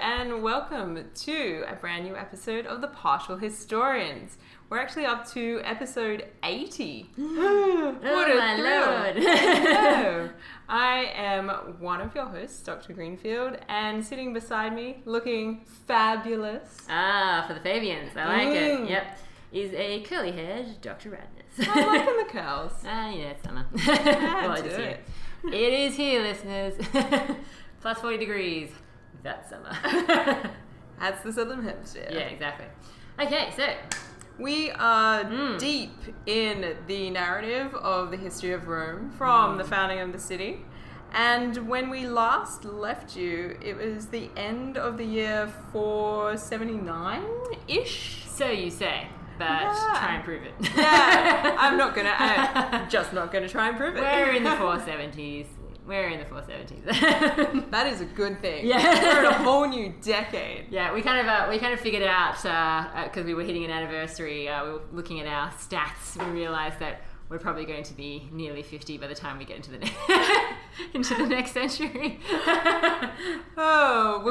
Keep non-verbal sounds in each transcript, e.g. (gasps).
and welcome to a brand new episode of the Partial Historians. We're actually up to episode 80. (gasps) what Oh, my lord. Hello. (laughs) I am one of your hosts, Dr. Greenfield, and sitting beside me, looking fabulous. ah, for the Fabians. I like Mm. it. Yep. Is a curly haired Dr. Radness. I'm liking (laughs) the curls. ah, yeah, it's summer. Yeah, (laughs) Well, do it. here. It is here, listeners. Plus 40 degrees. That's summer. (laughs) That's the Southern Hemisphere. yeah, exactly. Okay, so We are Mm. deep in the narrative of the history of Rome from the founding of the city. And when we last left you, it was the end of the year 479 ish. so you say, but Yeah. try and prove it. Yeah, I'm not gonna, (laughs) I'm just not gonna try and prove it. We're in the (laughs) 470s. We're in the 470s. (laughs) That is a good thing. Yeah. We're in a whole new decade. (laughs) Yeah, we kind of uh, we kind of figured out because we were hitting an anniversary. Uh, we were looking at our stats. We realized that we're probably going to be nearly fifty by the time we get into the ne- (laughs) into the next century.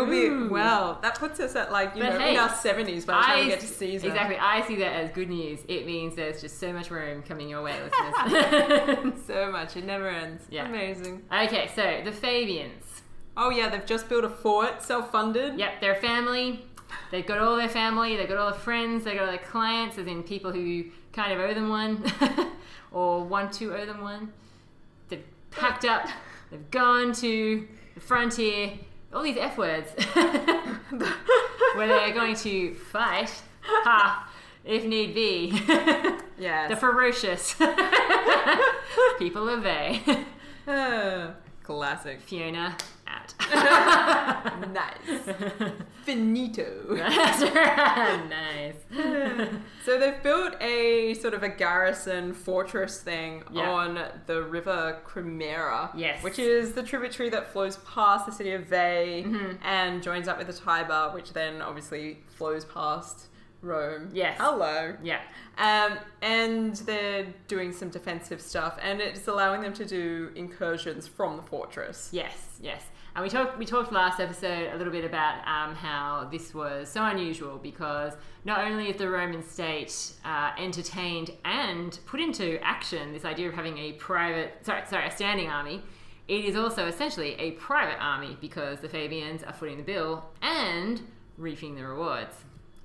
We'll be, mm. well, that puts us at like, you But know, hey, in our 70s by the time we get to s- Caesar. exactly. I see that as good news. It means there's just so much room coming your way, listeners. (laughs) So much, it never ends. Yeah. Amazing. okay, so the Fabians. Oh yeah, they've just built a fort, self-funded. Yep, they're a family. They've got all their family, they've got all their friends, they've got all their clients, as in people who kind of owe them one (laughs) or want to owe them one. They've packed up, they've gone to the frontier, all these F words, (laughs) where they're going to fight, ha, if need be, Yes. the ferocious (laughs) people of Veii. Ah, (laughs) classic. Fiona out. (laughs) nice. Finito. (laughs) Nice. so they've built a sort of a garrison fortress thing Yeah. on the river Cremera. Yes. Which is the tributary that flows past the city of Veii Mhm. and joins up with the Tiber, which then obviously flows past Rome. Yes. Hello. Yeah. Um, and they're doing some defensive stuff, and it's allowing them to do incursions from the fortress. Yes, yes. And we talked we talked last episode a little bit about um, how this was so unusual because not only is the Roman state uh, entertained and put into action this idea of having a private sorry sorry a standing army, it is also essentially a private army because the Fabians are footing the bill and reaping the rewards.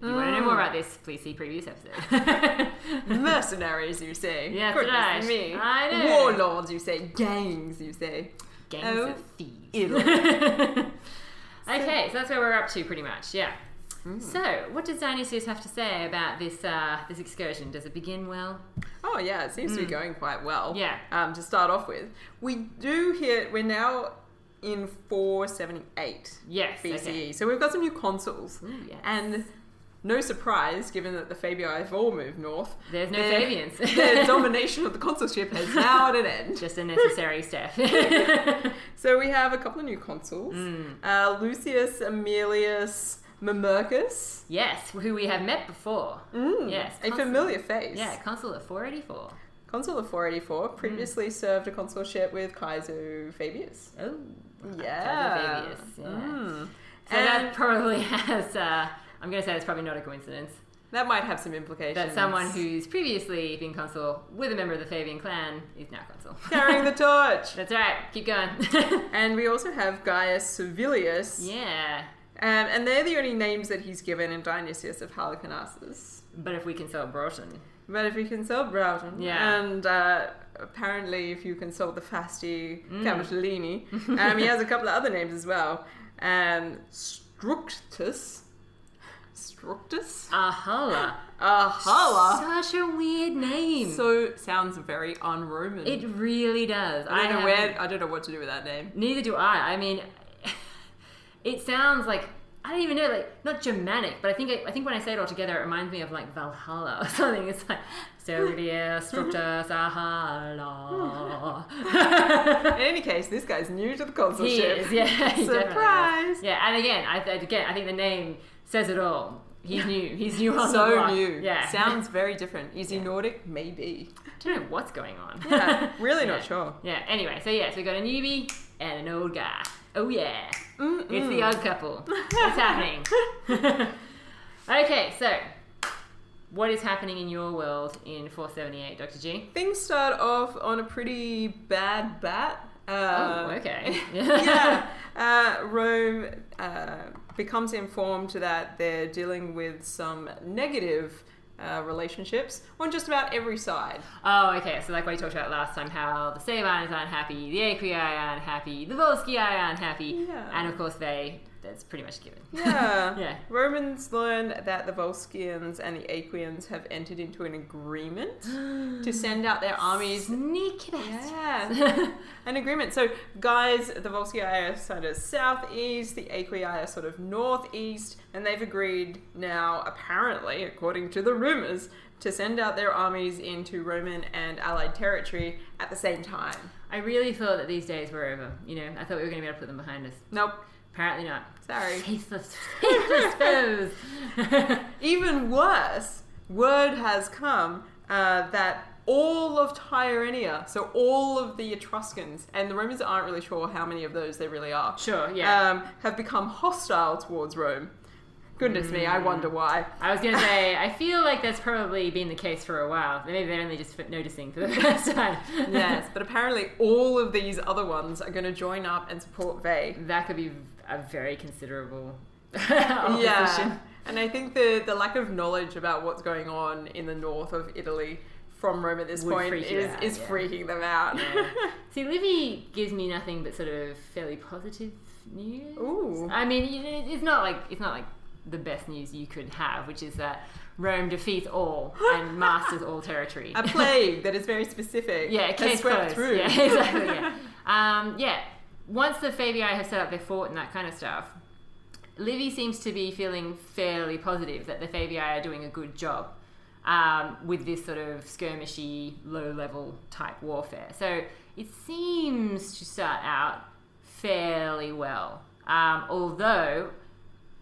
If you want to know more about this, please see previous episode. (laughs) (laughs) Mercenaries, you say. Yeah, Goodness right. me. I know. Warlords, you say. Gangs, you say. Gangs Oh, of thieves. Italy. (laughs) okay, so that's where we're up to, pretty much. Yeah. So, what does Dionysius have to say about this uh, this excursion? Does it begin well? Oh yeah, it seems to be going quite well. Hmm. Yeah. Um, to start off with, we do hit. We're now in 478 Yes. BCE, Okay. so we've got some new consuls, Ooh, yes. and no surprise, given that the Fabii have all moved north. There's no their- Fabians. (laughs) their (laughs) domination of the consulship has now at an end. Just a necessary step. (laughs) So we have a couple of new consuls: Mm. uh, Lucius Aemilius Mamercus. yes, who we have met before. Mm, Yes, a familiar face. Yeah, consul at 484. Consul of 484 previously Mm. served a consulship with Caeso Fabius. Oh. Yeah. Fabius, yeah. Mm. So And that probably has, uh, I'm going to say it's probably not a coincidence, that might have some implications. that someone who's previously been consul with a member of the Fabian clan is now consul. (laughs) carrying the torch. (laughs) That's right, keep going. (laughs) And we also have Gaius Servilius. yeah, Um, and they're the only names that he's given in Dionysius of Halicarnassus. but if we consult Broughton. But if you consult Broughton, Yeah. and uh, apparently if you consult the Fasti Mm. Capitolini, um, he has a couple of other names as well. Um, Structus. Structus? Ahala. (laughs) Ahala. Such a weird name. So sounds very un-Roman. it really does. I don't know where. I don't know what to do with that name. Neither do I. I mean, (laughs) it sounds like I don't even know, like not Germanic, but I think I think when I say it all together, it reminds me of like Valhalla or (laughs) something. It's like Servia Structus Ahala. In any case, this guy's new to the he consulship. is, yeah. he definitely. Surprise! Yeah, and again, I again, I think the name says it all. He's new. (laughs) He's new on the So block. new. Yeah. Sounds very different. Is he Yeah. Nordic? Maybe. I don't know what's going on. Yeah. (laughs) Really Yeah. not sure. Yeah. Anyway, so yeah, so we got a newbie and an old guy. Oh yeah, Mm-mm. it's the odd couple. It's happening. (laughs) okay, so what is happening in your world in 478, Dr. G? Things start off on a pretty bad bat. Uh, oh, okay. (laughs) (laughs) yeah, uh, Rome uh, becomes informed that they're dealing with some negative uh, relationships on just about every side. Oh, okay. So like what you talked about last time, how the Sabines are unhappy, the Aequii are unhappy, the Volscii are unhappy, Yeah. and of course they. That's pretty much given. Yeah. (laughs) Yeah. Romans learn that the Volscians and the Aequians have entered into an agreement (gasps) to send out their armies. Sneaky. Yeah, an agreement. So, guys, the Volscii are sort of southeast, the Aequii are sort of northeast, and they've agreed now, apparently, according to the rumors, to send out their armies into Roman and Allied territory at the same time. I really thought that these days were over. You know, I thought we were going to be able to put them behind us. Nope, Apparently not. sorry. Faithless (laughs) foes. (laughs) Even worse, word has come uh, that all of Tyrrhenia, so all of the Etruscans, and the Romans aren't really sure how many of those there really are, sure, yeah. um, have become hostile towards Rome. Goodness me, I wonder why. I was going to say, (laughs) I feel like that's probably been the case for a while. Maybe they're only just noticing for the first time. yes, but apparently all of these other ones are going to join up and support Veii. That could be a very considerable (laughs) Yeah. And I think the, the lack of knowledge about what's going on in the north of Italy from Rome at this Would point is, out, is yeah. freaking them out. Yeah. (laughs) See, Livy gives me nothing but sort of fairly positive news. Ooh. I mean, it's not like it's not like the best news you could have, which is that Rome defeats all and (laughs) masters all territory. A plague that is very specific. yeah, it swept closed. through. Yeah, exactly. Yeah. Um, yeah. Once the Fabii have set up their fort and that kind of stuff, Livy seems to be feeling fairly positive that the Fabii are doing a good job um, with this sort of skirmishy, low-level type warfare. So it seems to start out fairly well. Um, although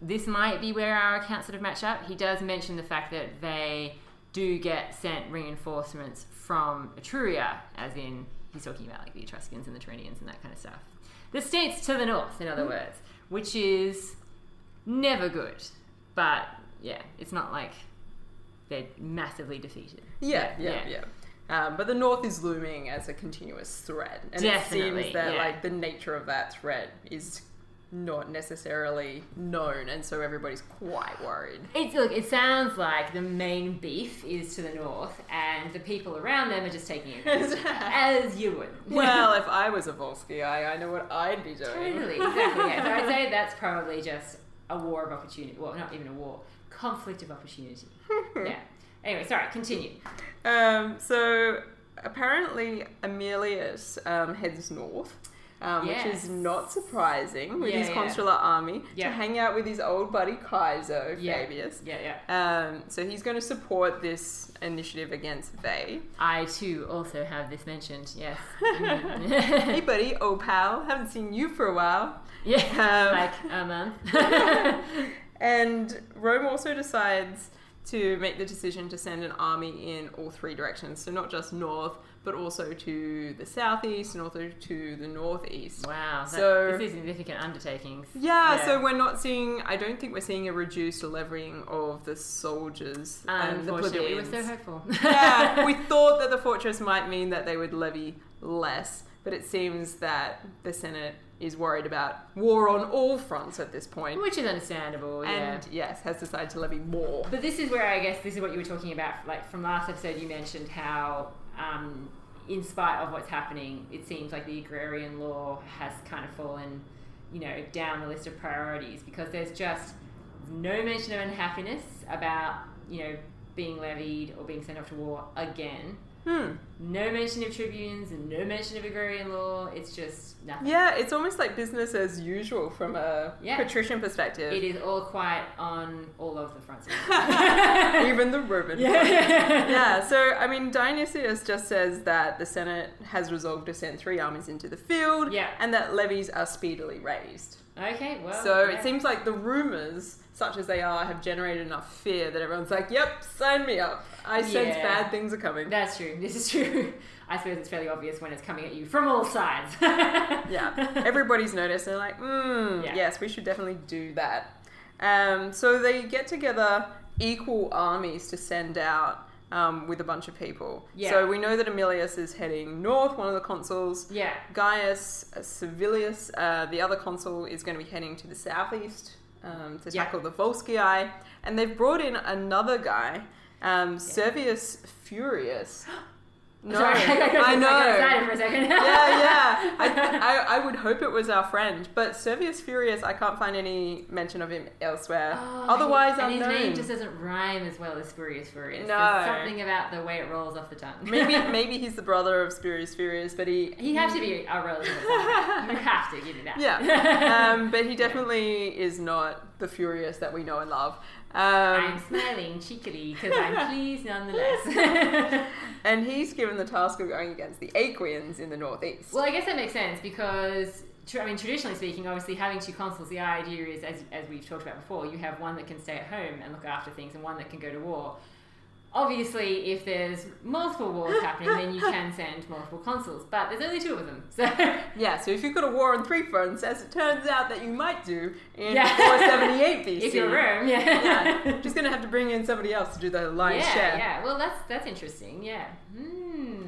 this might be where our accounts sort of match up. He does mention the fact that they do get sent reinforcements from Etruria, as in he's talking about like the Etruscans and the Tyrrhenians and that kind of stuff. The states to the north, in other words, which is never good. But yeah, it's not like they're massively defeated. Yeah, yeah, yeah. Um, but the North is looming as a continuous threat, and it seems that yeah. like the nature of that threat is not necessarily known, and so everybody's quite worried. It's look. It sounds like the main beef is to the north, and the people around them are just taking it (laughs) as you would. well, if (laughs) I was a Volsky, I, I know what I'd be doing. totally, exactly. Yeah. So I'd say (laughs) that's probably just a war of opportunity. Well, not even a war, conflict of opportunity. yeah. Anyway, sorry. Continue. Um, so apparently Aemilius um, heads north, um, which is not surprising with Yeah, his yeah. consular army Yeah. to hang out with his old buddy Caeso Fabius. Yeah, yeah. Um, so he's going to support this initiative against Veii. I too also have this mentioned. Yes. (laughs) hey, buddy, oh pal, haven't seen you for a while. yeah. (laughs) Um, Like a month. (laughs) And Rome also decides to make the decision to send an army in all three directions. So not just north, but also to the southeast and also to the northeast. wow. That, So- this is significant undertakings. Yeah, Yeah. so we're not seeing, I don't think we're seeing a reduced levying of the soldiers and the plebeians. we were so hopeful. (laughs) (laughs) yeah, we thought that the fortress might mean that they would levy less, but it seems that the Senate is worried about war on all fronts at this point. Which is understandable. yeah. And yes, has decided to levy more. But this is where I guess this is what you were talking about. Like from last episode, you mentioned how, um, in spite of what's happening, it seems like the agrarian law has kind of fallen, you know, down the list of priorities because there's just no mention of unhappiness about, you know, being levied or being sent off to war again. Hmm. No mention of tribunes and no mention of agrarian law. It's just nothing. Yeah, it's almost like business as usual from a Yeah. patrician perspective. It is all quiet on all of the fronts. (laughs) (laughs) Even the Roman. yeah. (laughs) yeah, so I mean, Dionysius just says that the Senate has resolved to send three armies into the field Yeah. and that levies are speedily raised. Okay, well. so yeah. it seems like the rumors, such as they are, have generated enough fear that everyone's like, yep, sign me up. I sense Yeah. bad things are coming. That's true. This is true. (laughs) I suppose it's fairly obvious when it's coming at you from all sides. (laughs) yeah, everybody's noticed. They're like, mm, Yeah. yes, we should definitely do that. Um, so they get together equal armies to send out um, with a bunch of people. Yeah. So we know that Aemilius is heading north, one of the consuls. yeah. Gaius Servilius, uh, the other consul, is going to be heading to the southeast um, to Yeah. tackle the Volscii. And they've brought in another guy, um, Servius Furious. (gasps) No, Sorry, (laughs) I, I know. I for a second. (laughs) yeah, yeah. (laughs) I, I, I would hope it was our friend, but Servius Furious, I can't find any mention of him elsewhere. Oh, Otherwise, and unknown. his name just doesn't rhyme as well as Spurious Furious. No. There's something about the way it rolls off the tongue. maybe maybe he's the brother of Spurious Furious, but he He'd have to be a relative. You have to give me that. yeah. um, but he definitely is not the Furious that we know and love. I'm Um, smiling cheekily because I'm (laughs) pleased nonetheless. (laughs) and he's given the task of going against the Aequians in the northeast. well, I guess that makes sense because, I mean, traditionally speaking, obviously having two consuls, the idea is, as, as we've talked about before, you have one that can stay at home and look after things and one that can go to war. Obviously, if there's multiple wars happening, then you can send multiple consuls, but there's only two of them. So, (laughs) yeah, so if you've got a war on three fronts, as it turns out that you might do in Yeah. 478 BC, (laughs) if you're Rome, yeah. yeah, (laughs) just gonna have to bring in somebody else to do the lion's yeah, share. yeah. Well, that's that's interesting. Yeah. Hmm.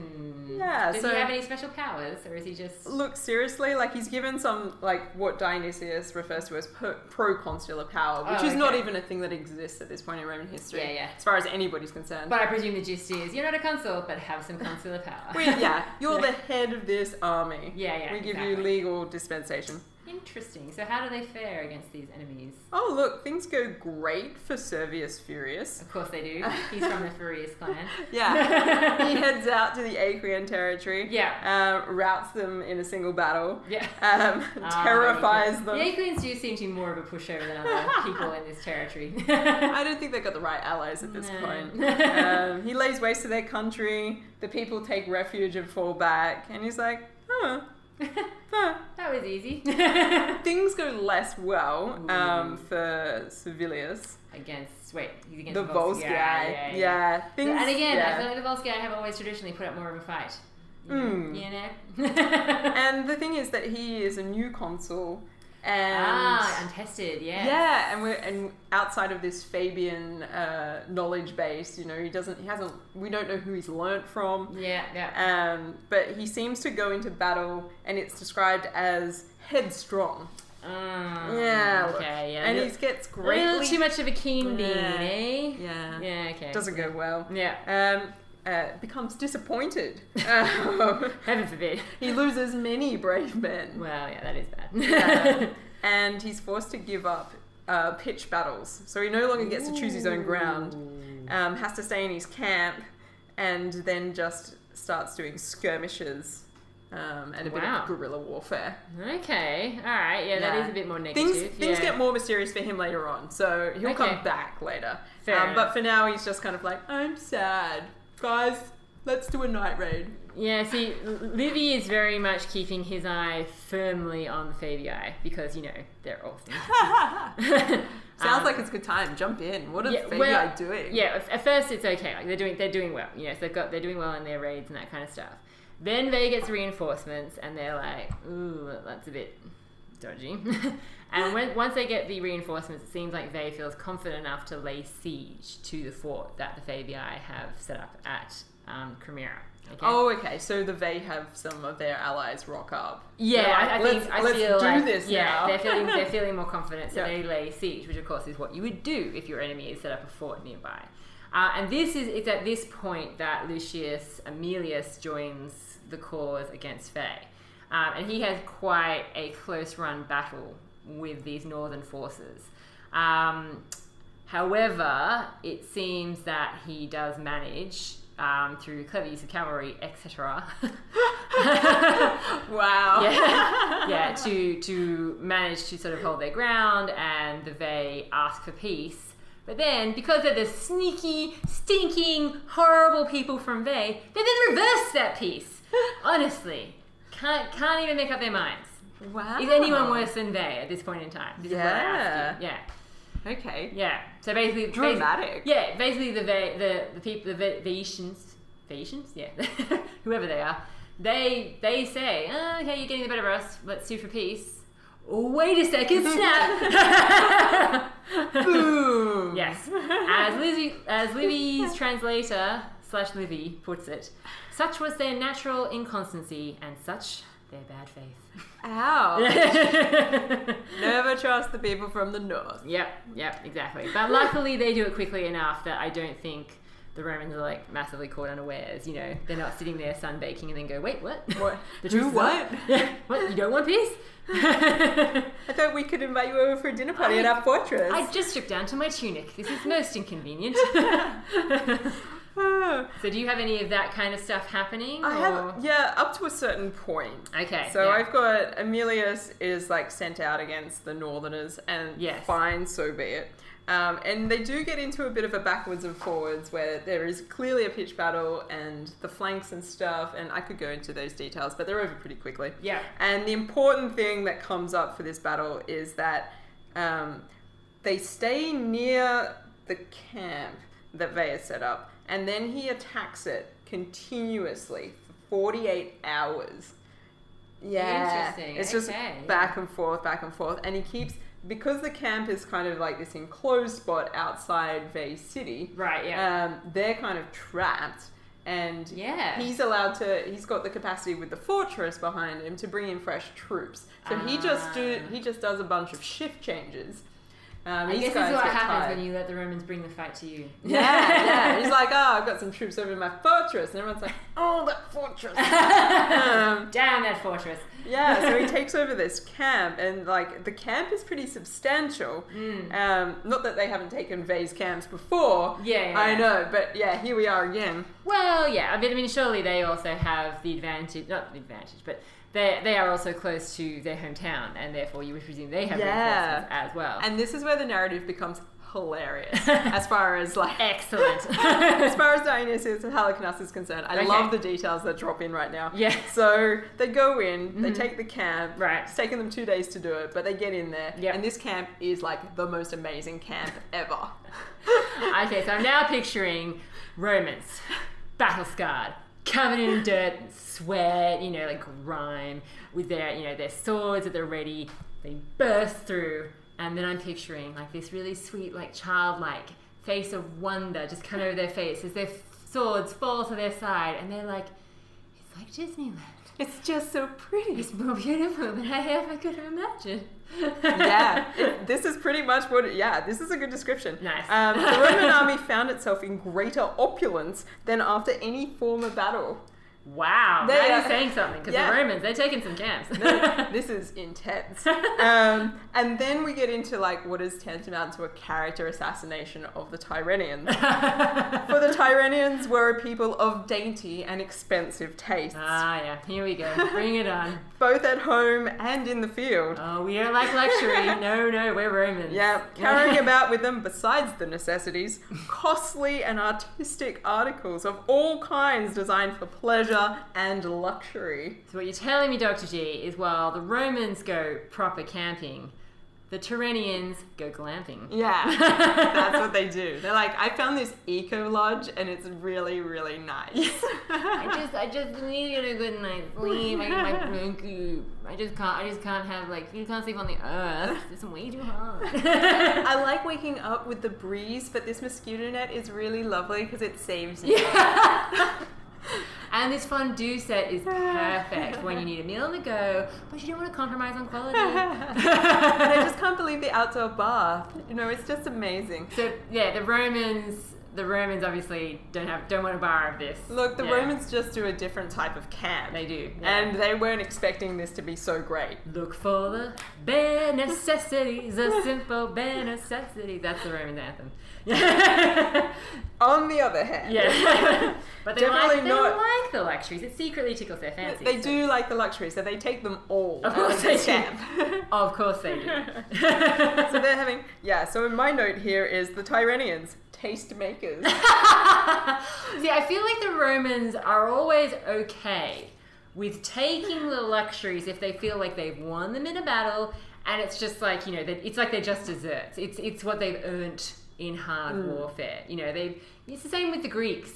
Yeah, Does so- he have any special powers, or is he just? Look, seriously, like he's given some, like what Dionysius refers to as pro- proconsular power, which Oh, is not even a thing that exists at this point in Roman history, Yeah, yeah. as far as anybody's concerned. But I presume the gist is you're not a consul, but have some consular power. we, yeah, (laughs) you're the head of this army. Yeah, yeah, We give exactly. you legal dispensation. Interesting. So how do they fare against these enemies? Oh, look, things go great for Servius Furious. Of course they do. (laughs) He's from the Furious clan. Yeah, (laughs) he heads out to the Aequian territory. Yeah. uh, routs them in a single battle. Yeah. Um, (laughs) Ah, terrifies them. the. Aequians do seem to be more of a pushover than other people in this territory. I don't think they've got the right allies at this No. point. Um, he lays waste to their country. The people take refuge and fall back. And he's like, huh. Huh. that was easy. (laughs) Things go less well um, for Servilius. against wait, he's against The Volscii. Yeah, Yeah, yeah. Things, and again, yeah. I feel like the Volscii have always traditionally put up more of a fight. Mm. You know? And (laughs) the thing is that he is a new consul. And ah, untested, yeah. Yeah, and we're and outside of this Fabian uh, knowledge base, you know, he doesn't, he hasn't, we don't know who he's learnt from. Yeah, yeah. Um, but he seems to go into battle, and it's described as headstrong. Mm, Yeah. Okay, yeah. and a he gets little too much of a keen bean, Yeah. eh? Yeah, Yeah, okay. doesn't go well. Yeah. Um, uh, becomes disappointed. Um, (laughs) Heaven forbid. he loses many brave men, Well, yeah, that is bad. (laughs) Yeah. and he's forced to give up uh, pitch battles. So he no longer gets to choose his own ground. um, has to stay in his camp and then just starts doing skirmishes um, and a bit of guerrilla warfare. Okay, all right. Yeah, that Yeah. is a bit more negative. Things things yeah. get more mysterious for him later on, so he'll Okay. come back later. Um, but for now, he's just kind of like, I'm sad, guys. Let's do a night raid. Yeah, see, Livy is very much keeping his eye firmly on the Fabii because, you know, they're awesome. (laughs) (laughs) Sounds Um, like it's a good time. Jump in. What are yeah, the well, doing? Yeah, at- first it's okay. Like they're doing they're doing well. You know, so they've got they're doing well in their raids and that kind of stuff. Then Veii gets reinforcements and they're like, ooh, that's a bit dodgy. (laughs) and when once they get the reinforcements, it seems like Veii feels confident enough to lay siege to the fort that the Fabii have set up at um, Cremera. Okay? Oh, okay. So the Veii have some of their allies rock up. Yeah, They're I, like, I let's, think I let's feel do like, this yeah, now. they're feeling they're (laughs) feeling more confident, so Yeah. they lay siege, which of course is what you would do if your enemy is set up a fort nearby. Uh, and this is it's at this point that Lucius Aemilius joins the cause against Veii, um, and he has quite a close run battle with these northern forces. Um, however, it seems that he does manage. Um, through clever use of cavalry, etc. (laughs) (laughs) wow. yeah, yeah, to to manage to sort of hold their ground, and the Veii ask for peace. But then, because they're the sneaky, stinking, horrible people from Veii, they then reverse that peace. Honestly, can't can't even make up their minds. Wow. Is anyone worse than Veii at this point in time? This I. Yeah, Okay. yeah. So basically, Dramatic. Basically, yeah, basically the the the people, the Ve- Venetians, yeah, (laughs) whoever they are, they they say, oh, okay, you're getting the better of us. Let's sue for peace. Oh, wait a second, snap! (laughs) (laughs) Boom. yes, as Lizzie, as Livy's translator slash Livy puts it, such was their natural inconstancy and such their bad faith. Ow. (laughs) Never trust the people from the north. Yep, yep, exactly. But luckily, they do it quickly enough that I don't think the Romans are like massively caught unawares. You know, they're not sitting there sunbaking and then go, "Wait, what? What? (laughs) The Do truth what? (laughs) Yeah, what? You don't want peace?" I thought we could invite you over for a dinner party at our fortress. I just stripped down to my tunic. This is most inconvenient. So, do you have any of that kind of stuff happening? I or- have, yeah, up to a certain point. Okay. So yeah. I've got Aemilius is like sent out against the Northerners, and Yes. fine, so be it. Um, and they do get into a bit of a backwards and forwards where there is clearly a pitch battle and the flanks and stuff. And I could go into those details, but they're over pretty quickly. Yeah. And the important thing that comes up for this battle is that um, they stay near the camp that Veii set up, and then he attacks it continuously for 48 hours. Yeah. Interesting, It's just okay, back and forth, back and forth. And he keeps, because the camp is kind of like this enclosed spot outside Veii City, Right. Yeah. um, they're kind of trapped. And Yeah. he's allowed to. He's got the capacity with the fortress behind him to bring in fresh troops. So he just do. Ah. He just does a bunch of shift changes. Um, I guess this is what happens tired. when you let the Romans bring the fight to you. Yeah, yeah. (laughs) He's like, oh, I've got some troops over in my fortress, and everyone's like, oh, that fortress. (laughs) um, Damn that fortress. yeah, so he (laughs) takes over this camp, and like the camp is pretty substantial. Mm. Um, not that they haven't taken Veii's camps before. Yeah, yeah. I know, but yeah, here we are again. Well, yeah. I mean, I mean, surely they also have the advantage, not the advantage, but they they are also close to their hometown, and therefore you would presume they have Yeah. as well. And this is where the narrative becomes hilarious, (laughs) as far as like. Excellent. (laughs) As far as Dionysius and Halicarnassus is concerned, I Okay. love the details that drop in right now. yeah. So they go in, they Mhm. take the camp. Right. It's taken them two days to do it, but they get in there. Yep. And this camp is like the most amazing camp ever. (laughs) Okay, so I'm now picturing Romans, battle scarred, covered in dirt, sweat, you know, like grime, with their, you know, their swords at the ready. They burst through, and then I'm picturing like this really sweet, like childlike face of wonder just come over their face as their swords fall to their side, and they're like, "It's like Disneyland. It's just so pretty. It's more beautiful than I ever could have imagined." (laughs) yeah, it- this is pretty much what. It, yeah, this is a good description. Nice. Um, the Roman (laughs) army found itself in greater opulence than after any former battle. Wow, They that are- is saying something because Yeah. the Romans they're taking some camps. this is intense. (laughs) Um, and then we get into like what is tantamount to a character assassination of the Tyrrhenians. For the Tyrrhenians were a people of dainty and expensive tastes, Ah, yeah. Here we go. Bring it on. (laughs) both at home and in the field. Oh, we don't like luxury. No, no, we're Romans. Yeah, (laughs) carrying about with them, besides the necessities, costly and artistic articles of all kinds designed for pleasure and luxury. So what you're telling me, Dr. G, is while the Romans go proper camping, the Tyrrhenians go glamping. Yeah, (laughs) that's what they do. They're like, I found this eco lodge and it's really, really nice. (laughs) I just, I just need to get a good night's sleep. I, my, (laughs) I just can't, I just can't have like, you can't sleep on the earth. It's way too hot. I like waking up with the breeze, but this mosquito net is really lovely because it saves me. And this fondue set is (laughs) perfect when you need a meal on the go, but you don't want to compromise on quality. (laughs) and I just can't believe the outdoor bath. You know, it's just amazing. So yeah, the Romans, the Romans obviously don't have, don't want a bar of this. Look, the Yeah, Romans just do a different type of camp. they do, yeah. And they weren't expecting this to be so great. Look for the bare necessities, the simple bare necessities. That's the Roman anthem. (laughs) On the other hand, yeah. (laughs) but they, Definitely like, they not- like the luxuries. It secretly tickles their fancy. they do like the luxuries, so they take them all Of course they this do. (laughs) Of course they do. so they're having, yeah, so in my note here is the Tyrrhenians, taste makers. See, I feel like the Romans are always okay with taking the luxuries if they feel like they've won them in a battle, and it's just like you know, it's like they're just desserts. It's it's what they've earned in hard Mm. warfare. You know, they. It's the same with the Greeks.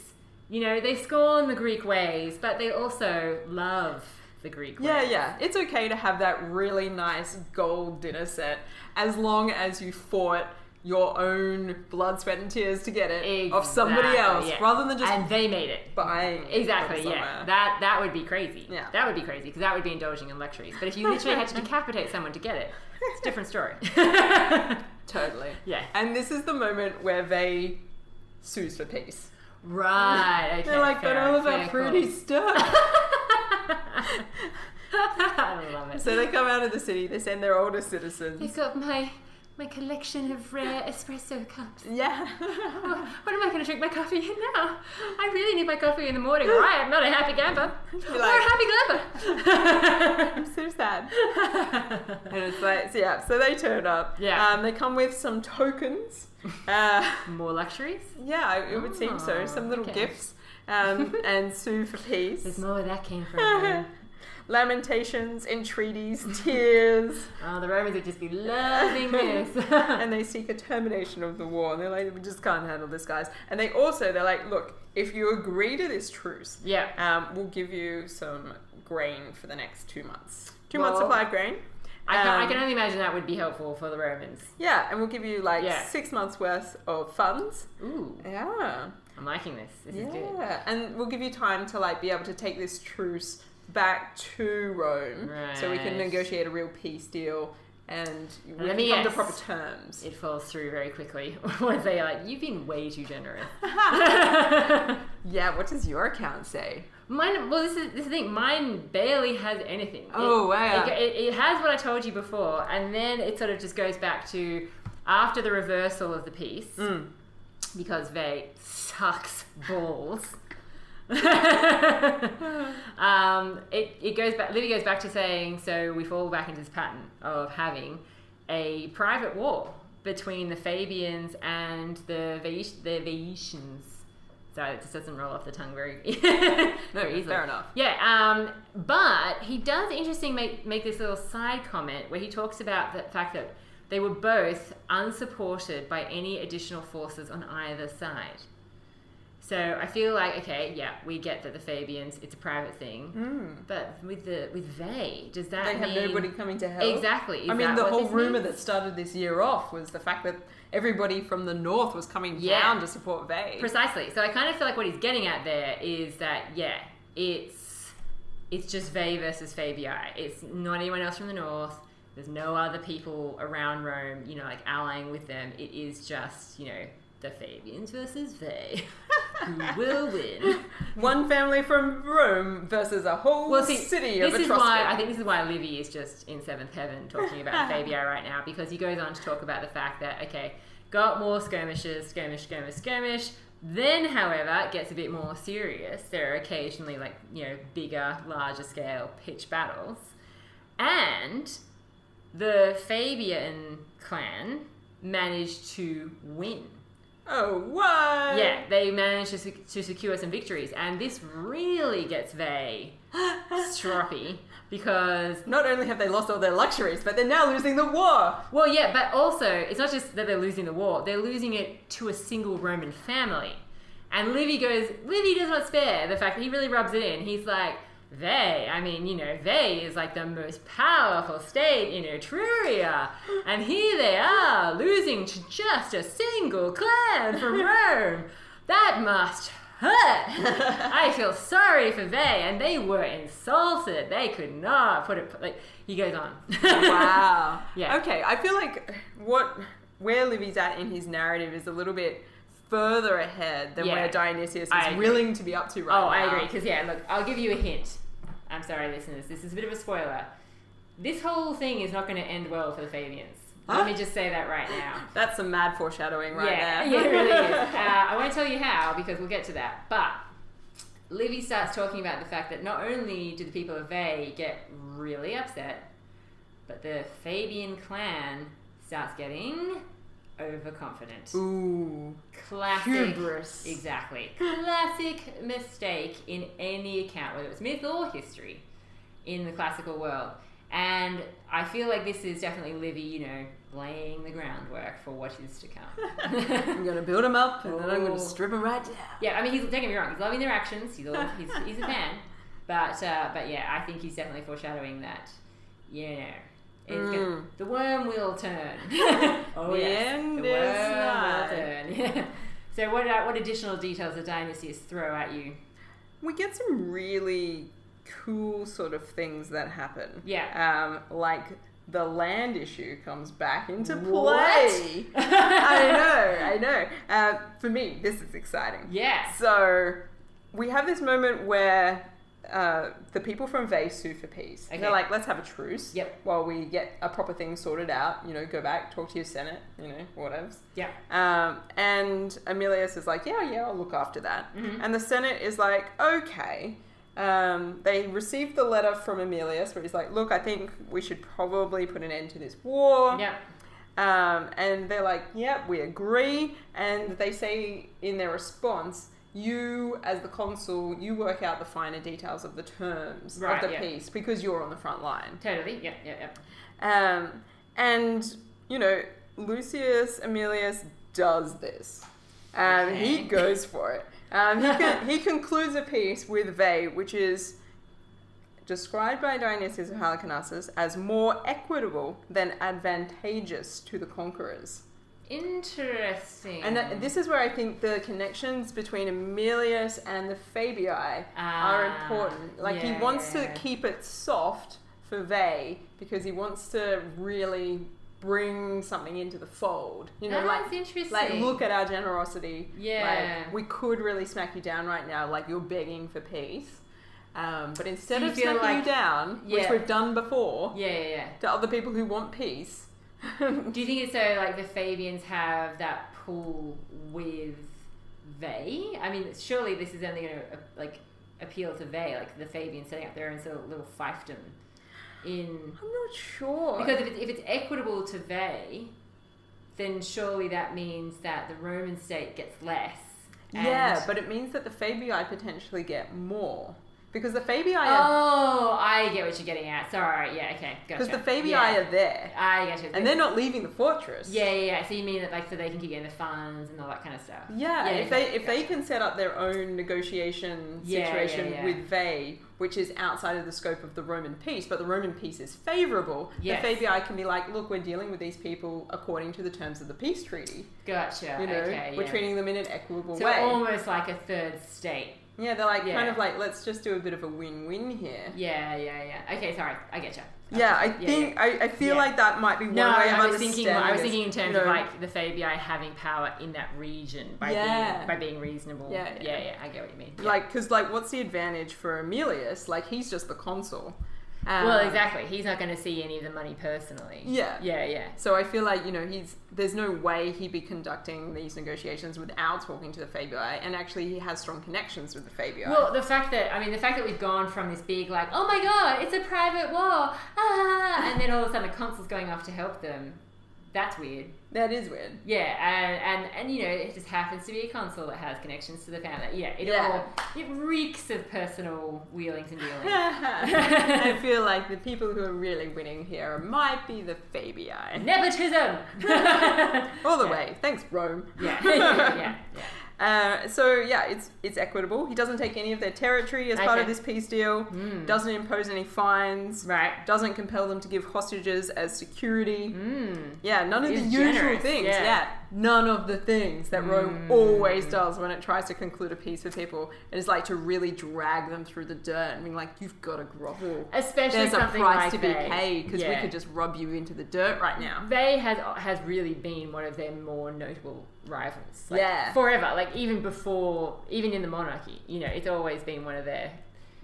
you know, they scorn the Greek ways, but they also love the Greek Yeah, ways. yeah. It's okay to have that really nice gold dinner set as long as you fought your own blood, sweat, and tears to get it off somebody else yeah. rather than just and they made it. buying Exactly, yeah. That that would be crazy. Yeah. That would be crazy because that would be indulging in luxuries. But if you literally had to (laughs) decapitate someone to get it, it's a different story. (laughs) Totally. Yeah. And this is the moment where they sues for peace. right. Okay. They're like, but fair- all of fair our fruity call. stuff. (laughs) I love it. so they come out of the city, they send their older I've citizens. got my my collection of rare espresso cups. Yeah. Oh, when am I going to drink my coffee in now? I really need my coffee in the morning, or I am not a happy camper. Be or a happy camper. (laughs) I'm so sad. (laughs) And it's like, so yeah, so they turn up. Yeah. Um, they come with some tokens. Uh, (laughs) More luxuries? yeah, it would seem so. Oh, Some little okay. gifts. Um, and sue for peace. There's more where that came from. Lamentations, entreaties, (laughs) tears. oh, the Romans would just be loving this. (laughs) and they seek a termination of the war. And they're like, we just can't handle this, guys. And they also, they're like, look, if you agree to this truce, yeah. um, we'll give you some grain for the next two months. Two months Well, supply of grain. I can, I Um, can only imagine that would be helpful for the Romans. Yeah, and we'll give you like Yeah. six months worth of funds. Ooh, Yeah. I'm liking this. This is good. Yeah. And we'll give you time to like be able to take this truce back to Rome so we can negotiate a real peace deal and we Let me come to proper terms. It falls through very quickly (laughs) once they are like, you've been way too generous. (laughs) (laughs) Yeah, what does your account say? Mine, well, this is, this is the thing. Mine barely has anything. It- Oh, wow. It, it, it has what I told you before, and then it sort of just goes back to after the reversal of the peace, Mm. because they sucks balls. (laughs) um, it, it goes back. Livy goes back to saying, so we fall back into this pattern of having a private war between the Fabians and the Vae- the Vaetians. Sorry, it just doesn't roll off the tongue very, (laughs) very easily. Fair enough. Yeah, um, but he does interesting make make this little side comment where he talks about the fact that they were both unsupported by any additional forces on either side. So I feel like okay, yeah, we get that the Fabians it's a private thing, Mm. but with the with Veii, does that They have mean nobody coming to help. exactly? Is I mean, the whole rumor means? that started this year off was the fact that everybody from the north was coming Yeah. down to support Veii. Precisely. So I kind of feel like what he's getting at there is that yeah, it's it's just Veii versus Fabii. It's not anyone else from the north. There's no other people around Rome, you know, like allying with them. It is just you know the Fabians versus Veii. Who (laughs) (laughs) will win? One family from Rome versus a whole Well, see, city this of is why I think this is why Livy is just in seventh heaven talking about (laughs) Fabia right now because he goes on to talk about the fact that okay, got more skirmishes, skirmish, skirmish, skirmish. Then, however, it gets a bit more serious. There are occasionally like you know bigger, larger scale pitch battles, and the Fabian clan managed to win. Oh, what? Yeah, they managed to, sec- to secure some victories, and this really gets Veii (laughs) stroppy because Not only have they lost all their luxuries, but they're now losing the war. well, yeah, but also it's not just that they're losing the war; they're losing it to a single Roman family. And Livy goes, Livy does not spare the fact that he really rubs it in. He's like, they, I mean, you know, Veii is like the most powerful state in Etruria, and here they are losing to just a single clan from (laughs) Rome. That must hurt. (laughs) I feel sorry for Veii, and they were insulted. They could not put it like he goes on. wow. (laughs) Yeah. Okay, I feel like what where Livy's at in his narrative is a little bit further ahead than Yeah. where Dionysius is willing to be up to right oh, now. I agree. Because yeah, look, I'll give you a hint. I'm sorry, listeners. This is a bit of a spoiler. This whole thing is not going to end well for the Fabians. Huh? Let me just say that right now. (laughs) That's some mad foreshadowing right yeah, there. (laughs) yeah, it really is. (laughs) Uh, I won't tell you how because we'll get to that. But Livy starts talking about the fact that not only do the people of Veii get really upset, but the Fabian clan starts getting overconfident. Ooh. Classic. Hubris. Exactly. Classic mistake in any account, whether it's myth or history, in the classical world. And I feel like this is definitely Livy, you know, laying the groundwork for what is to come. (laughs) I'm going to build him up and then I'm going Oh. to strip him right down. yeah, I mean, he's don't get me wrong, he's loving their actions. He's all, he's, he's a fan, but uh, but yeah, I think he's definitely foreshadowing that. You know, it's gonna, Mm. the worm will turn. (laughs) oh The yes, the worm will turn. Yeah. (laughs) So what uh, what additional details did Dionysius throw at you? We get some really cool sort of things that happen. Yeah. Um, like the land issue comes back into play. (laughs) I know, I know. Uh, for me, this is exciting. Yeah. So we have this moment where uh, the people from Veii sue for peace. Okay. They're like, let's have a truce. Yep. While we get a proper thing sorted out. You know, go back, talk to your senate. You know, whatever. Yeah. Um, and Aemilius is like, yeah, yeah, I'll look after that. Mhm. And the Senate is like, okay. Um, they received the letter from Aemilius where he's like, look, I think we should probably put an end to this war. Yeah. Um, and they're like, yep, we agree. And they say in their response, you, as the consul, you work out the finer details of the terms Right, of the yeah. peace because you're on the front line. Totally. Yeah. Yeah. Yeah. Um, and you know, Lucius aemilius does this. Um, He goes (laughs) for it. Um, he, con- he concludes a peace with Veii which is described by Dionysius of Halicarnassus as more equitable than advantageous to the conquerors. Interesting. And that, this is where I think the connections between Aemilius and the Fabii are Ah, important. Like he wants to keep it soft for Veii because he wants to really bring something into the fold. You know, That's like interesting. like look at our generosity. Yeah. Like we could really smack you down right now, like you're begging for peace. Um, but instead you of smacking like- you down, which we've done before, Yeah. Yeah. Yeah. to other people who want peace. Do you think it's so like the Fabians have that pull with Veii? I mean, surely this is only going to uh, like appeal to Veii, like the Fabians setting up their own sort of little fiefdom in I'm not sure. because if it's, if it's equitable to Veii, then surely that means that the Roman state gets less. yeah, but it means that the Fabii potentially get more. Because the Fabii are oh, I get what you're getting at. Sorry, yeah, okay, gotcha. because the Fabii yeah. are there. Ah, I get you. And they're not leaving the fortress. Yeah, yeah, yeah. So you mean that like so they can keep getting the funds and all that kind of stuff? Yeah, Yeah, if they gotcha, if they can set up their own negotiation situation yeah, with Veii, which is outside of the scope of the Roman peace, but the Roman peace is favourable, Yes. the Fabii can be like, look, we're dealing with these people according to the terms of the peace treaty. Gotcha. You know, okay, we're treating them in an equitable so way. almost like a third state. Yeah, they're like Yeah. kind of like, let's just do a bit of a win-win here. Yeah, yeah, yeah. Okay, sorry, I get you. Yeah, I think I, I feel Yeah. like that might be one No, way of I was thinking. I was thinking in terms you of like the Fabii having power in that region by Yeah. being by being reasonable. Yeah, yeah, yeah. yeah. I get what you mean. Yeah. Like, because, like, what's the advantage for Aemilius? Like, he's just the consul. Um, well, exactly. He's not going to see any of the money personally. Yeah. yeah, yeah. So I feel like, you know, he's there's no way he'd be conducting these negotiations without talking to the Fabii, and actually he has strong connections with the Fabii. Well, the fact that I mean, the fact that we've gone from this big like, oh my god, it's a private war, ah, and then all of a sudden the consul's going off to help them. That's weird. that is weird. Yeah, and, and and you know, it just happens to be a console that has connections to the family. Yeah, it Yeah. all it reeks of personal wheelings and dealings. (laughs) I (laughs) feel like the people who are really winning here might be the Fabii. Nepotism. (laughs) All the Yeah. way. Thanks, Rome. Yeah, yeah, yeah. Uh, so yeah, it's it's equitable. He doesn't take any of their territory as part of this peace deal. Mm. Doesn't impose any fines. Right. Doesn't compel them to give hostages as security. Mm. Yeah, none of the He's usual things. yeah. Yeah. None of the things that Rome Mm. always does when it tries to conclude a peace with people. It is like to really drag them through the dirt and being like, "You've got to grovel. Especially There's a price like to be they. paid because we could just rub you into the dirt right now." Veii has has really been one of their more notable rivals. Like, Yeah. Forever. Like even before even in the monarchy, you know, it's always been one of their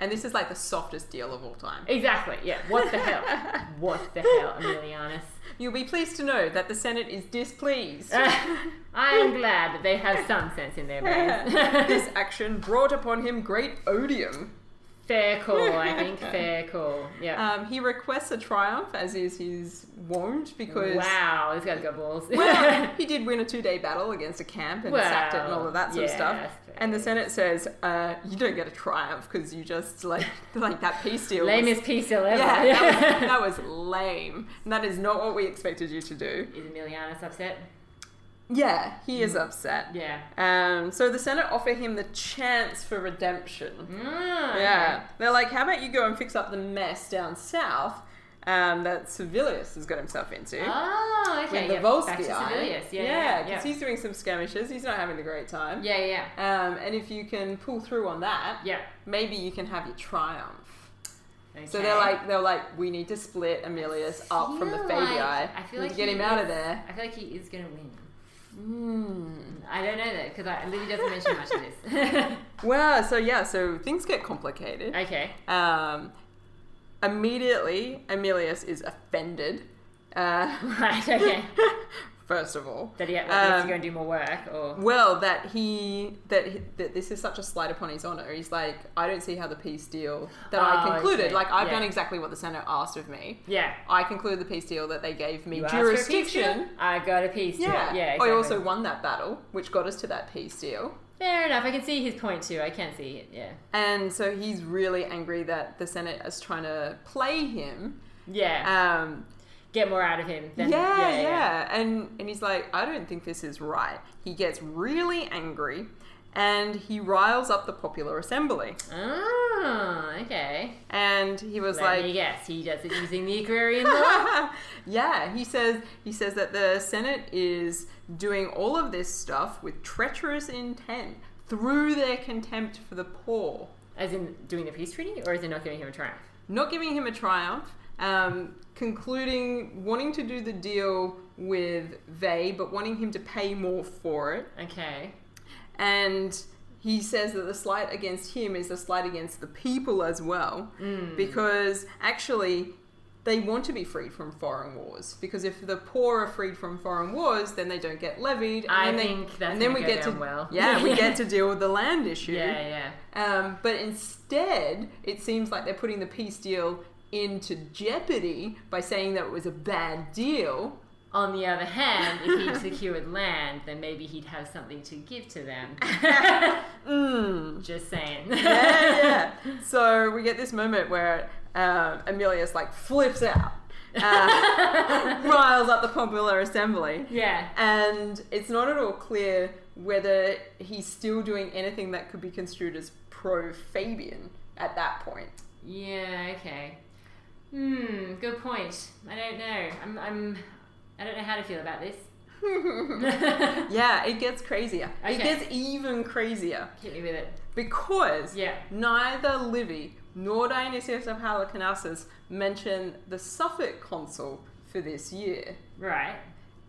And this is like the softest deal of all time. Exactly, yeah. What the hell? (laughs) what the hell, Emilianus? You'll be pleased to know that the Senate is displeased. (laughs) I am glad that they have some sense in their brains. (laughs) this (laughs) action brought upon him great odium. Fair call, I (laughs) think. Fair call. Yeah. Um, he requests a triumph, as is his wont, because wow, this guy's got balls. well, (laughs) he did win a two-day battle against a camp and sacked it and all of that sort of stuff. And the Senate says, uh, "You don't get a triumph because you just like (laughs) like that peace deal." was- Lamest peace deal ever. yeah, that was, that was lame. And that is not what we expected you to do. Is Emilianus upset? Yeah, he Mm. is upset. Yeah. Um, so the Senate offer him the chance for redemption. Mm, Yeah, they're like, "How about you go and fix up the mess down south um, that Civilius has got himself into?" Oh, okay. With the yeah. Volsci Back to guy. Civilius. Yeah, yeah, yeah, because yeah. he's doing some skirmishes. He's not having a great time. Yeah, yeah, Um, and if you can pull through on that, yeah. maybe you can have your triumph. Okay. So they're like, they're like, we need to split Amelius up from the Fabii. like- I feel like to get him out of there. I feel like he is going to win. Hmm. I don't know that because Livy doesn't mention much of this. (laughs) Well, so yeah, so things get complicated. okay. Um, immediately, Aemilius is offended. Uh, (laughs) Right. Okay. (laughs) first of all, That he he has to Um, go and do more work, or well, that he that he, that this is such a slight upon his honor. He's like, I don't see how the peace deal that Oh, I concluded. okay. Like, I've Yeah. done exactly what the Senate asked of me. yeah. I concluded the peace deal that they gave me You asked for a peace deal? jurisdiction. I got a piece. Yeah, Yeah. Yeah. I also won that battle, which got us to that peace deal. Fair enough. I can see his point too. I can see it. Yeah. And so he's really angry that the Senate is trying to play him. Yeah. Um, Get more out of him. Than, yeah, yeah, And and he's like, I don't think this is right. He gets really angry, and he riles up the popular assembly. Oh, okay. And he was Let like, me guess. He does it using the agrarian law. (laughs) yeah, he says he says that the Senate is doing all of this stuff with treacherous intent through their contempt for the poor. As in doing the peace treaty, or is it not giving him a triumph? not giving him a triumph, um, concluding wanting to do the deal with Veii, but wanting him to pay more for it. Okay. And he says that the slight against him is a slight against the people as well, Mm. because actually they want to be freed from foreign wars. Because if the poor are freed from foreign wars, then they don't get levied. And I then they- that's and then we get to well. yeah, we (laughs) get to deal with the land issue. Yeah, yeah. Um, but instead, it seems like they're putting the peace deal into jeopardy by saying that it was a bad deal. On the other hand, if he'd secured land, then maybe he'd have something to give to them. (laughs) Mm. Just saying. Yeah, yeah. So we get this moment where um, Aemilius like flips out, uh, (laughs) riles up the popular assembly, yeah. and it's not at all clear whether he's still doing anything that could be construed as pro-Fabian at that point. Yeah, okay. Hmm, good point. I don't know. I'm, I'm, I don't know how to feel about this. (laughs) Yeah, it gets crazier. It gets even crazier. Hit me with it. Because Yeah. neither Livy nor Dionysius of Halicarnassus mention the suffect consul for this year. Right.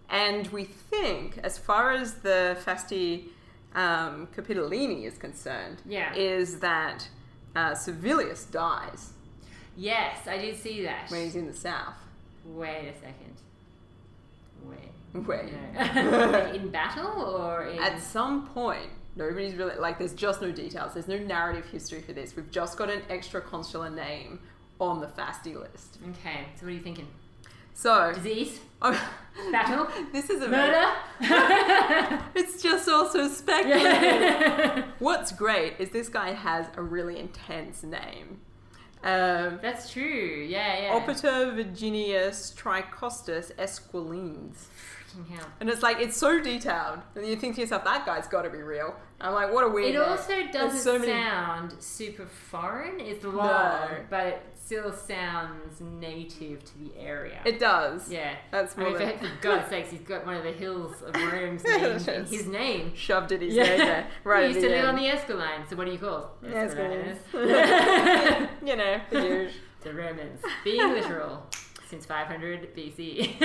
And we think, as far as the Fasti um, Capitolini is concerned, Yeah. is that uh, Servilius dies Yes, I did see that. when he's in the south. Wait a second. Wait. Wait. No. (laughs) like in battle or in. At some point, nobody's really like. There's just no details. There's no narrative history for this. We've just got an extra consular name on the Fasti list. Okay, so what are you thinking? So, Disease? (laughs) oh, Battle? this is a Murder? (laughs) It's just also speculative. What's great is this guy has a really intense name. Um, That's true. Yeah, yeah. Opiter Virginius Tricostus Esquilinus. Freaking hell. And it's like, it's so detailed. And you think to yourself, that guy's got to be real. I'm like, what a weird It also doesn't so many- sound super foreign. It's long, No. but it still sounds native to the area. It does. yeah. That's I more mean, than for, for God's sakes, he's got one of the hills of (laughs) Rome's named in his name. shoved it his Yeah. name (laughs) there. Right he used to live end. on the Esquiline, so what do you call? Esquilines. Esquilines. (laughs) you know, the the Romans. Being literal since 500 BC. (laughs)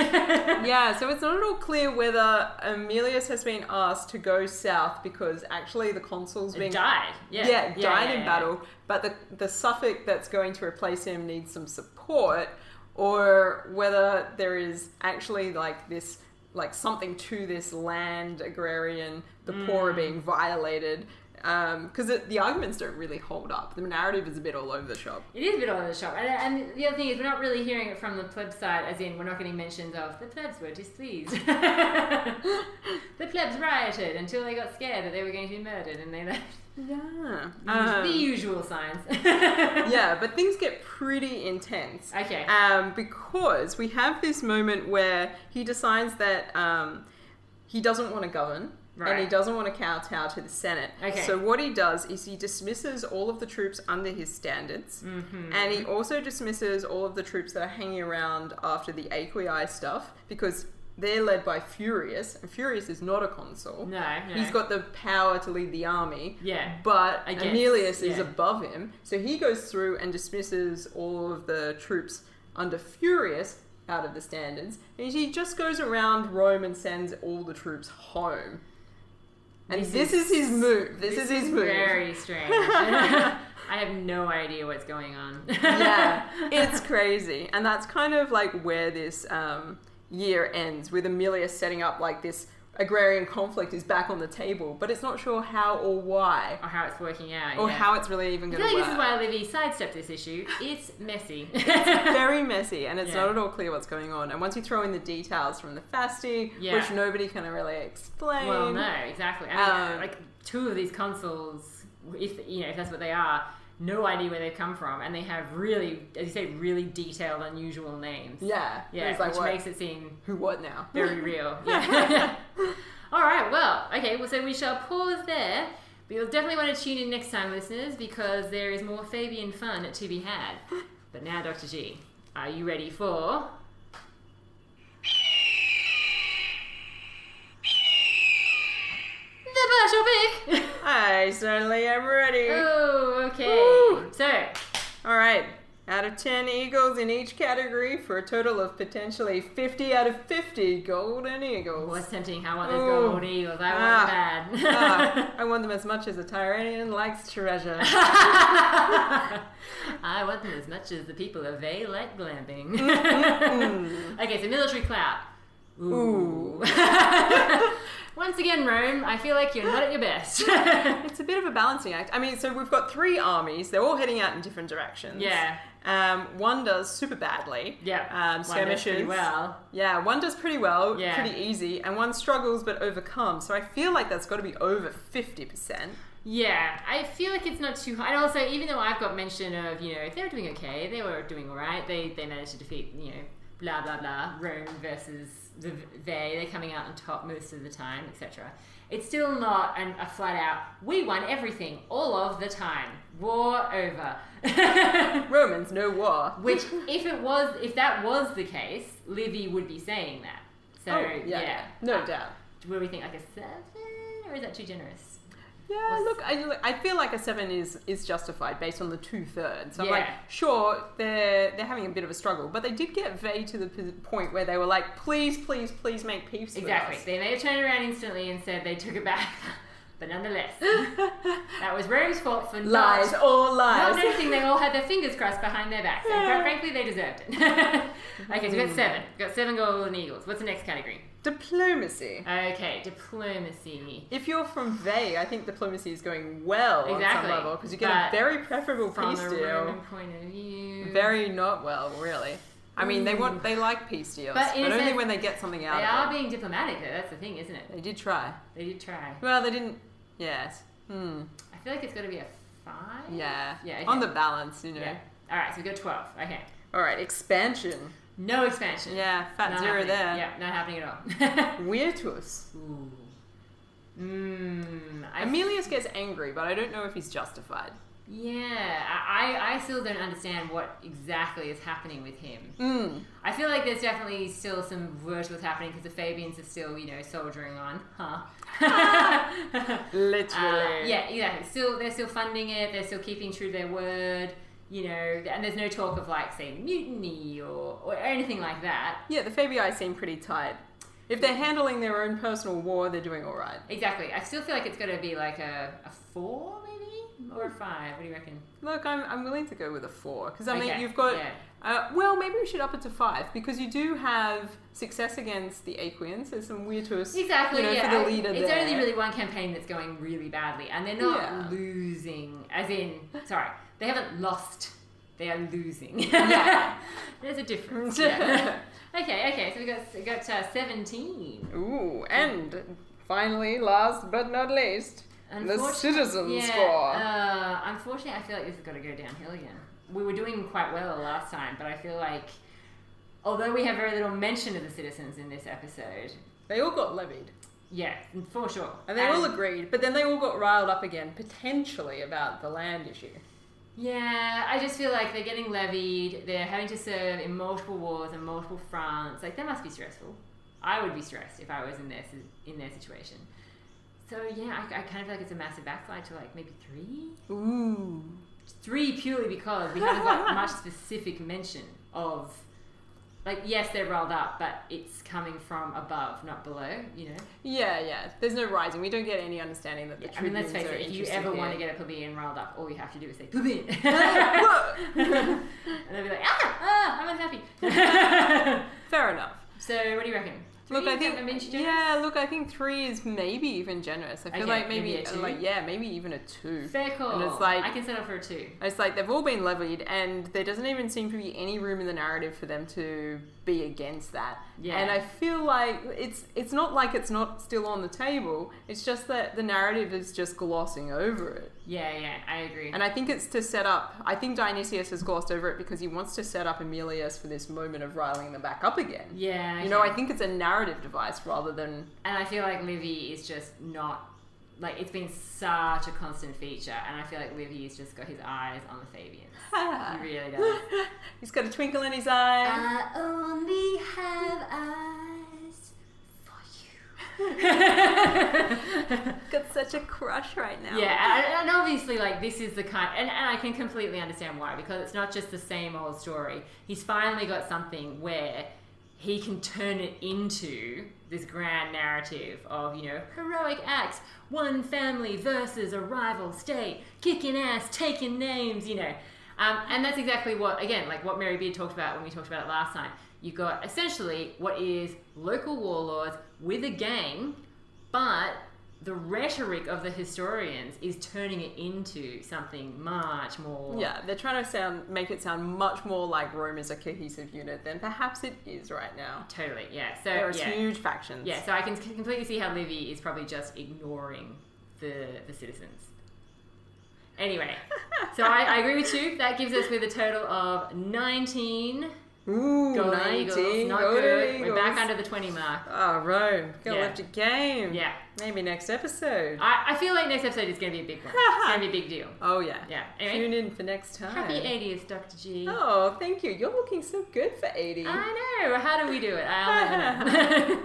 Yeah, so it's not at all clear whether Aemilius has been asked to go south because actually the consul's being died. Yeah. yeah, died yeah, in battle, but the the suffect that's going to replace him needs some support, or whether there is actually like this like something to this land agrarian, the poor are Mm. being violated. Because it the arguments don't really hold up. The narrative is a bit all over the shop. It is a bit all over the shop. And, and the other thing is, we're not really hearing it from the pleb side, as in, we're not getting mentions of the plebs were displeased. (laughs) the plebs rioted until they got scared that they were going to be murdered and they left. Yeah. the Um, usual signs. (laughs) yeah, but things get pretty intense. Okay. Um, because we have this moment where he decides that um, he doesn't want to govern. And he doesn't want to kowtow to the Senate. Okay. So what he does is he dismisses all of the troops under his standards, Mm-hmm. and he also dismisses all of the troops that are hanging around after the Aequi stuff because they're led by Furius, and Furius is not a consul. No, no. He's got the power to lead the army, Yeah. but I guess, Aemilius is above him, so he goes through and dismisses all of the troops under Furius out of the standards, and he just goes around Rome and sends all the troops home. And this, is, his move. This, is his move. Very strange. (laughs) (laughs) I have no idea what's going on. yeah, (laughs) it's crazy, and that's kind of like where this um, year ends with Amelia setting up like this agrarian conflict is back on the table, but it's not sure how or why, or how it's working out. or yeah. how it's really even I going feel to like work. this is why Livy sidestepped this issue. It's messy. (laughs) It's very messy and it's Yeah. not at all clear what's going on. And once you throw in the details from the Fasti, Yeah. which nobody can really explain. well, no, exactly. I mean, Um, like two of these consoles, if you know, if that's what they are, no idea where they've come from, and they have really, as you say, really detailed, unusual names. Yeah. Yeah, like, which what? makes it seem Who what now? very real. (laughs) Yeah. (laughs) All right. Well, okay. Well, so we shall pause there. But you'll definitely want to tune in next time, listeners, because there is more Fabian fun to be had. (laughs) But now, Dr. G, are you ready for? The Marshall Pick! I certainly am ready. oh, okay. Woo. So, All right. Out of 10 eagles in each category for a total of potentially 50 out of 50 golden eagles. what's tempting? How want those Ooh. gold eagles? I Ah. want them bad. Ah, (laughs) I want them as much as a Tyrrhenian likes treasure. (laughs) I want them as much as the people of Veii like glamping. (laughs) okay, so military clout. Ooh. Once again, Rome, I feel like you're not at your best. (laughs) It's a bit of a balancing act. I mean, so we've got three armies. They're all heading out in different directions. yeah, Um, one does super badly. yeah. Um, One does skirmishes. pretty well. Yeah, one does pretty well, Yeah. pretty easy, and one struggles but overcomes. So I feel like that's got to be over 50%. Yeah, I feel like it's not too high. And also, even though I've got mention of, you know, they were doing okay, they were doing all right, they, they managed to defeat, you know, blah, blah, blah, Rome versus the they, they're coming out on top most of the time, etc. It's still not an, a flat out, we won everything all of the time. War over. (laughs) Romans, no war. Which, (laughs) if it was, if that was the case, Livy would be saying that. So, oh, yeah, yeah. no Uh, doubt. Where we think like a seven, or is that too generous? Yeah, look, I, I feel like a seven is is justified based on the two thirds. So I'm like, sure, they're they're having a bit of a struggle, but they did get Veii to the p- point where they were like, please, please, please make peace with Exactly. They made a turn around instantly and said they took it back. (laughs) but nonetheless, (laughs) that was Rome's fault for Lies, not, all not lies. noticing they all had their fingers crossed behind their backs. And quite frankly, they deserved it. (laughs) okay, so we've got hmm. seven. We've got seven golden eagles. What's the next category? Diplomacy. Okay, diplomacy. If you're from Veii, I think diplomacy is going well Exactly. on some level because you get But a very preferable From peace a deal. Roman point of view. Very not well, really. I mean, they want they like peace deals, But but, only when they get something out of it. They of are it. being diplomatic though, that's the thing, isn't it? They did try. They did try. Well, they didn't. Yes. Hmm. I feel like it's got to be a five. Yeah. Yeah, okay. On the balance, you know. Yeah. Alright, so we got 12. Okay. All right. Expansion. No expansion. Yeah. Fat Not zero happening. there. Yeah, not happening at all. (laughs) Virtus. Ooh. Mmm. I Aemilius gets angry, but I don't know if he's justified. Yeah, I, I I still don't understand what exactly is happening with him. Mm. I feel like there's definitely still some virtuous happening because the Fabians are still, you know, soldiering on, huh? (laughs) Literally. Uh, yeah, exactly. Still, they're still funding it. They're still keeping true to their word. You know, and there's no talk of like, say, mutiny or, or anything like that. Yeah. The Fabii seem pretty tight. If they're handling their own personal war, they're doing all right. Exactly. I still feel like it's going to be like a, a four, maybe, or a five. What do you reckon? Look, I'm, I'm willing to go with a four because I mean you've got yeah. uh, well maybe we should up it to five because you do have success against the Aequians. There's some weird twists. Exactly. You know, yeah. for the I- leader it's there. only really one campaign that's going really badly, and they're not Yeah. losing. As in, sorry, they haven't lost. They are losing. Yeah. (laughs) There's a difference. yeah. (laughs) okay. Okay. So we got we got uh, seventeen. Ooh, and finally, last but not least, the Unfortunate- citizen yeah, score. Uh, unfortunately, I feel like this has got to go downhill again. We were doing quite well last time, but I feel like, although we have very little mention of the citizens in this episode, they all got levied. yeah, for sure. And they all agreed, but then they all got riled up again, potentially about the land issue. Yeah, I just feel like they're getting levied. They're having to serve in multiple wars and multiple fronts. Like that must be stressful. I would be stressed if I was in their in their situation. So yeah, I, I kind of feel like it's a massive backslide to like maybe three. Ooh. Three purely because we haven't got much (laughs) specific mention of. Like yes, they're rolled up, but it's coming from above, not below. You know. Yeah, yeah. There's no rising. We don't get any understanding that the I mean, let's face it. If you ever want to get a plebeian rolled up, all you have to do is say plebeian. (laughs) (laughs) And they'll be like, ah, ah, I'm unhappy. (laughs) Fair enough. so, what do you reckon? Look, I think Is that maybe too generous? yeah. Look, I think three is maybe even generous. I feel Okay, like maybe, maybe a uh, two? like yeah, maybe even a two. Fair call. And it's like- I can settle for a two. It's like they've all been levied, and there doesn't even seem to be any room in the narrative for them to be against that. Yeah. And I feel like it's it's not like it's not still on the table. It's just that the narrative is just glossing over it. Yeah, yeah, I agree. And I think it's to set up. I think Dionysius has glossed over it because he wants to set up Aemilius for this moment of riling them back up again. yeah, You know, I think it's a narrative device rather than. and I feel like Livy is just not like it's been such a constant feature, and I feel like Livy's just got his eyes on the Fabians. (laughs) he really does. (laughs) He's got a twinkle in his eye. I only have eyes for you. (laughs) crush right now. Yeah, and, and obviously, like this is the kind, and, and I can completely understand why because it's not just the same old story. He's finally got something where he can turn it into this grand narrative of you know heroic acts, one family versus a rival state, kicking ass, taking names, you know, um, and that's exactly what again, like what Mary Beard talked about when we talked about it last time. You've got essentially what is local warlords with a gang, but the rhetoric of the historians is turning it into something much more. Yeah, they're trying to sound make it sound much more like Rome is a cohesive unit than perhaps it is right now. Totally, yeah. So There are yeah, huge factions. yeah. So I can completely see how Livy is probably just ignoring the the citizens. Anyway, (laughs) so I, I agree with you. That gives us with a total of nineteen Ooh, golden 19 eagles. Not golden good. We're back under the twenty mark. Oh, Rome, gotta Yeah. lift your game. Yeah, Maybe next episode. I, I feel like next episode is going to be a big one. It's going to be a big deal. Oh yeah. Yeah. Anyway, Tune in for next time. happy 80th, Dr. G. Oh, thank you. You're looking so good for 80. I know. How do we do it? I'll never know.